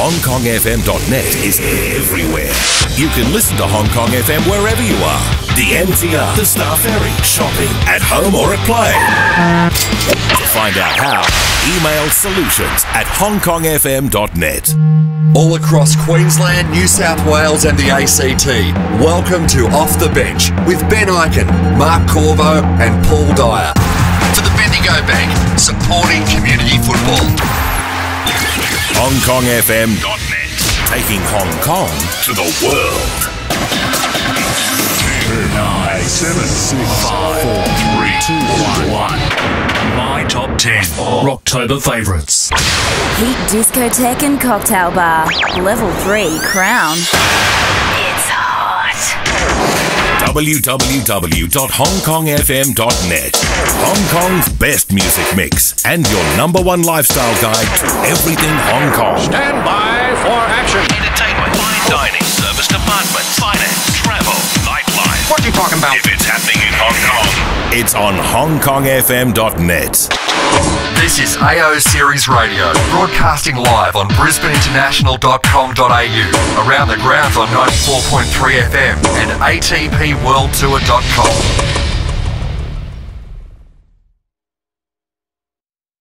HongKongFM.net is everywhere. You can listen to Hong Kong FM wherever you are. The MTR, the Star Ferry, shopping, at home or at play. To find out how, email solutions at HongKongFM.net. All across Queensland, New South Wales, and the ACT, welcome to Off the Bench with Ben Ikin, Mark Corvo, and Paul Dyer. For the Bendigo Bank, supporting community football. HongKongFM.net. Taking Hong Kong to the world. Nine, seven, six, five, four, three, two, one. My top ten Rocktober favorites. Heat Discotheque and Cocktail Bar. Level 3 Crown. It's hot. www.hongkongfm.net. Hong Kong's best music mix and your number one lifestyle guide to everything Hong Kong. Stand by for action. Entertainment, fine dining, service department, finance, travel, nightlife. What are you talking about? If it's happening in Hong Kong, it's on HongKongFM.net. This is AO Series Radio, broadcasting live on brisbaneinternational.com.au, around the grounds on 94.3 FM and atpworldtour.com.